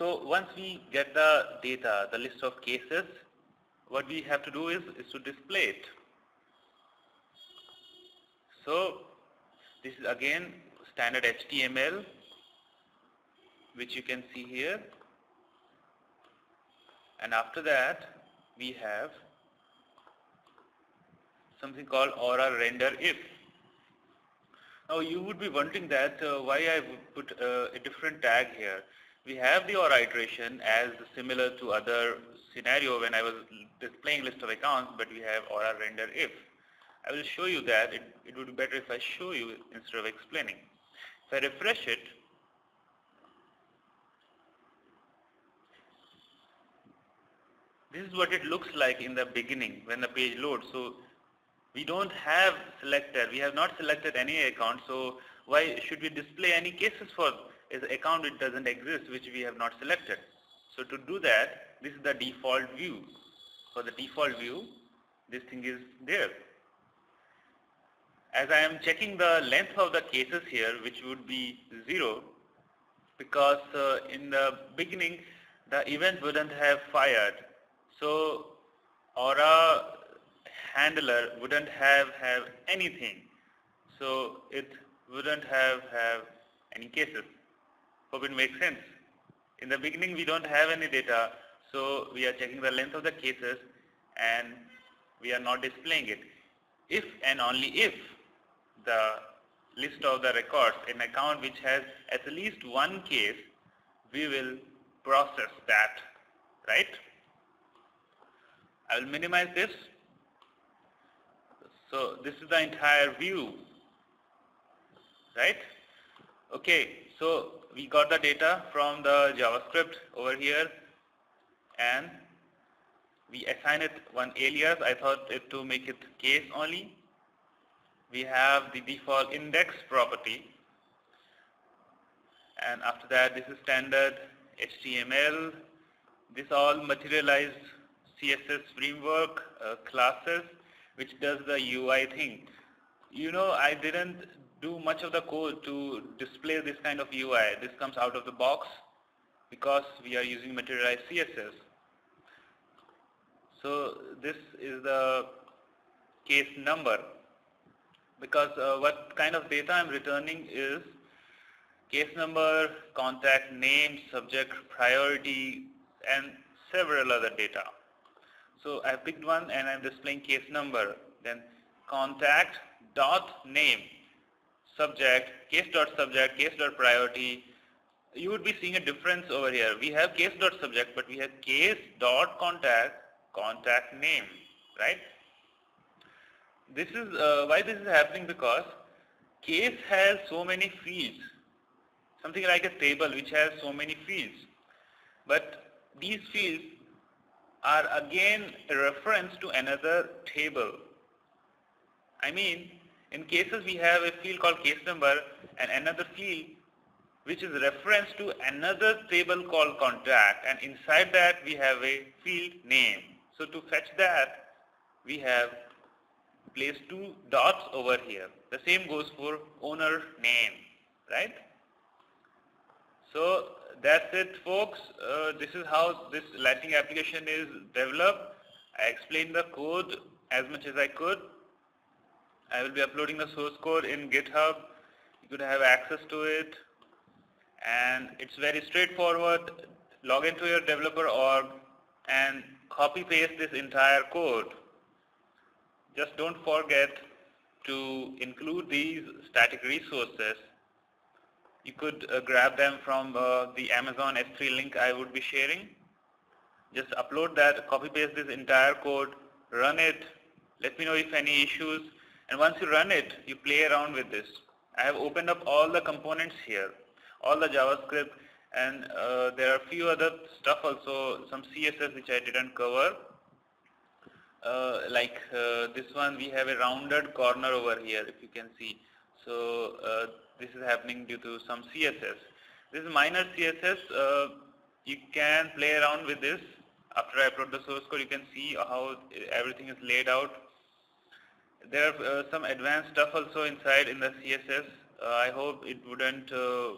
So once we get the data, the list of cases, what we have to do is, is to display it. So this is again standard HTML which you can see here. And after that we have something called aura render if. Now you would be wondering that uh, why I put uh, a different tag here we have the aura iteration as similar to other scenario when I was displaying list of accounts but we have aura render if. I will show you that. It, it would be better if I show you instead of explaining. If I refresh it this is what it looks like in the beginning when the page loads. So we don't have selected we have not selected any account so why should we display any cases for is account which doesn't exist which we have not selected so to do that this is the default view for the default view this thing is there as I am checking the length of the cases here which would be 0 because uh, in the beginning the event wouldn't have fired so Aura handler wouldn't have have anything. So it wouldn't have have any cases. Hope it makes sense. In the beginning we don't have any data so we are checking the length of the cases and we are not displaying it. If and only if the list of the records, an account which has at least one case, we will process that, right? I will minimize this. So this is the entire view, right? Okay, so we got the data from the JavaScript over here and we assign it one alias. I thought it to make it case only. We have the default index property and after that this is standard HTML. This all Materialize CSS framework uh, classes which does the UI thing. You know, I didn't do much of the code to display this kind of UI. This comes out of the box because we are using Materialize CSS. So this is the case number because uh, what kind of data I'm returning is case number, contact name, subject, priority and several other data. So I picked one and I'm displaying case number. Then contact dot name subject case dot subject case dot priority. You would be seeing a difference over here. We have case dot subject, but we have case dot contact contact name, right? This is uh, why this is happening because case has so many fields, something like a table which has so many fields. But these fields are again a reference to another table. I mean, in cases we have a field called case number and another field which is reference to another table called contact and inside that we have a field name. So to fetch that we have placed two dots over here. The same goes for owner name, right? So that's it folks. Uh, this is how this Lightning application is developed. I explained the code as much as I could. I will be uploading the source code in GitHub. You could have access to it. And it's very straightforward. Log into your developer org and copy paste this entire code. Just don't forget to include these static resources you could uh, grab them from uh, the Amazon S3 link I would be sharing. Just upload that, copy paste this entire code, run it, let me know if any issues and once you run it, you play around with this. I have opened up all the components here, all the JavaScript and uh, there are a few other stuff also, some CSS which I didn't cover. Uh, like uh, this one we have a rounded corner over here if you can see. So uh, this is happening due to some CSS. This is minor CSS. Uh, you can play around with this. After I upload the source code, you can see how everything is laid out. There are uh, some advanced stuff also inside in the CSS. Uh, I hope it wouldn't uh,